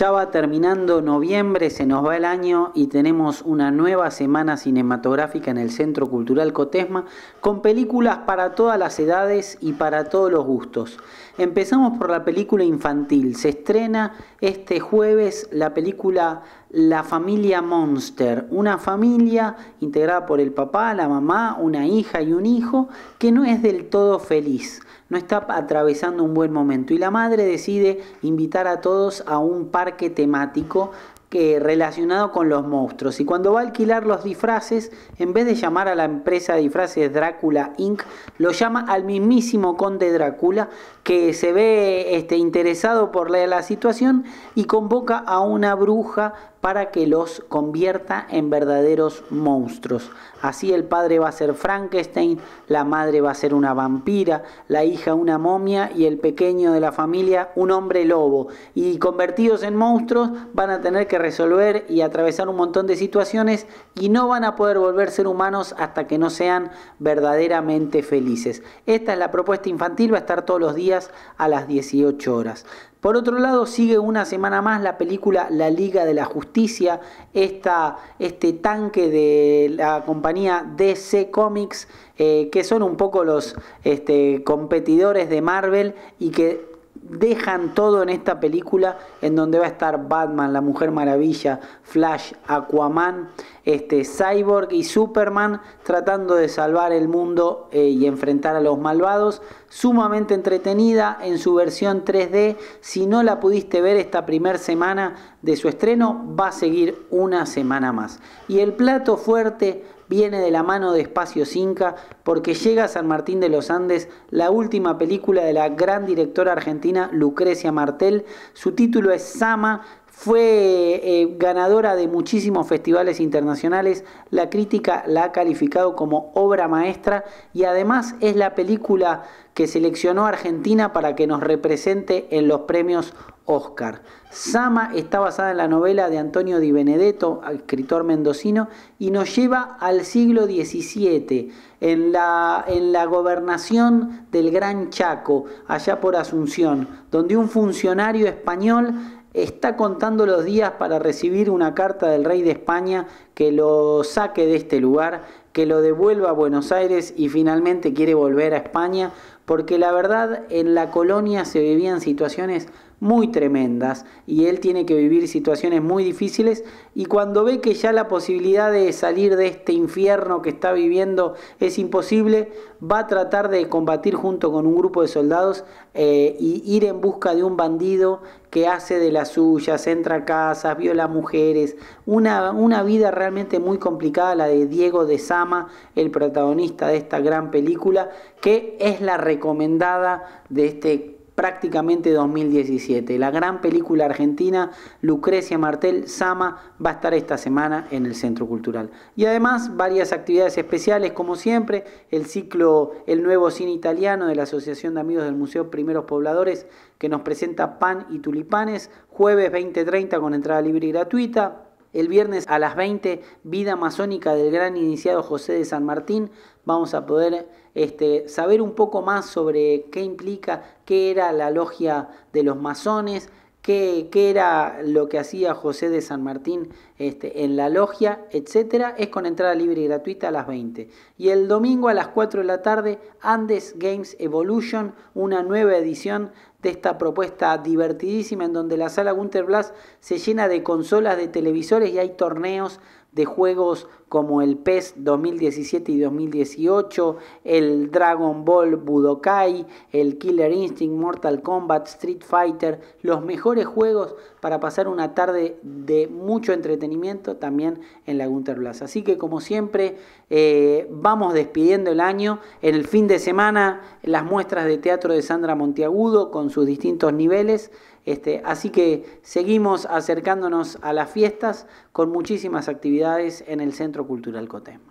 Ya va terminando noviembre, se nos va el año y tenemos una nueva semana cinematográfica en el Centro Cultural Cotesma con películas para todas las edades y para todos los gustos. Empezamos por la película infantil. Se estrena este jueves la película La familia Monster, una familia integrada por el papá, la mamá, una hija y un hijo que no es del todo feliz no está atravesando un buen momento y la madre decide invitar a todos a un parque temático que, relacionado con los monstruos. Y cuando va a alquilar los disfraces, en vez de llamar a la empresa de disfraces Drácula Inc., lo llama al mismísimo conde Drácula, que se ve este, interesado por la, la situación y convoca a una bruja para que los convierta en verdaderos monstruos. Así el padre va a ser Frankenstein, la madre va a ser una vampira, la hija una momia y el pequeño de la familia un hombre lobo. Y convertidos en monstruos van a tener que resolver y atravesar un montón de situaciones y no van a poder volver ser humanos hasta que no sean verdaderamente felices. Esta es la propuesta infantil, va a estar todos los días a las 18 horas. Por otro lado, sigue una semana más la película La Liga de la Justicia, este tanque de la compañía DC Comics, eh, que son un poco los este, competidores de Marvel y que dejan todo en esta película en donde va a estar Batman, la Mujer Maravilla, Flash, Aquaman, este, Cyborg y Superman tratando de salvar el mundo eh, y enfrentar a los malvados. Sumamente entretenida en su versión 3D. Si no la pudiste ver esta primera semana de su estreno, va a seguir una semana más. Y el plato fuerte viene de la mano de Espacio Inca porque llega a San Martín de los Andes la última película de la gran directora argentina Lucrecia Martel. Su título es Sama, fue eh, ganadora de muchísimos festivales internacionales, la crítica la ha calificado como obra maestra y además es la película que seleccionó Argentina para que nos represente en los premios Oscar. Sama está basada en la novela de Antonio Di Benedetto, escritor mendocino, y nos lleva al siglo XVII, en la, en la gobernación del Gran Chaco, allá por Asunción, donde un funcionario español está contando los días para recibir una carta del rey de España que lo saque de este lugar, que lo devuelva a Buenos Aires y finalmente quiere volver a España, porque la verdad en la colonia se vivían situaciones muy tremendas y él tiene que vivir situaciones muy difíciles. Y cuando ve que ya la posibilidad de salir de este infierno que está viviendo es imposible, va a tratar de combatir junto con un grupo de soldados eh, y ir en busca de un bandido que hace de las suyas, entra a casas, viola mujeres, una, una vida realmente muy complicada, la de Diego de El protagonista de esta gran película, que es la recomendada de este prácticamente 2017. La gran película argentina Lucrecia Martel Sama va a estar esta semana en el Centro Cultural. Y además varias actividades especiales como siempre, el ciclo El Nuevo Cine Italiano de la Asociación de Amigos del Museo Primeros Pobladores que nos presenta Pan y Tulipanes, jueves 20.30 con entrada libre y gratuita. El viernes a las 20, Vida Masónica del gran iniciado José de San Martín. Vamos a poder este, saber un poco más sobre qué implica, qué era la logia de los masones, qué, qué era lo que hacía José de San Martín este, en la logia, etcétera, es con entrada libre y gratuita a las 20. Y el domingo a las 4 de la tarde, Andes Games Evolution, una nueva edición de esta propuesta divertidísima en donde la sala Gunter Blas se llena de consolas, de televisores y hay torneos de juegos como el PES 2017 y 2018, el Dragon Ball Budokai, el Killer Instinct, Mortal Kombat, Street Fighter, los mejores juegos para pasar una tarde de mucho entretenimiento también en la Gunter Blas. Así que como siempre eh, vamos despidiendo el año. En el fin de semana las muestras de teatro de Sandra Monteagudo con sus distintos niveles. Este, así que seguimos acercándonos a las fiestas con muchísimas actividades en el Cultural Cotesma.